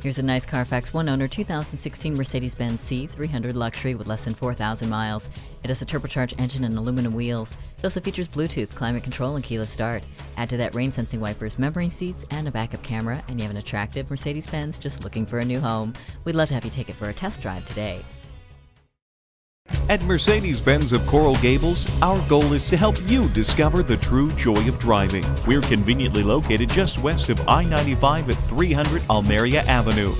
Here's a nice Carfax one owner 2016 Mercedes Benz C300 Luxury with less than 4,000 miles. It has a turbocharged engine and aluminum wheels. It also features Bluetooth, climate control, and keyless start. Add to that rain sensing wipers, memory seats, and a backup camera, and you have an attractive Mercedes Benz just looking for a new home. We'd love to have you take it for a test drive today. At Mercedes Benz of Coral Gables, our goal is to help you discover the true joy of driving. We're conveniently located just west of I 95 at 300 Almeria Avenue.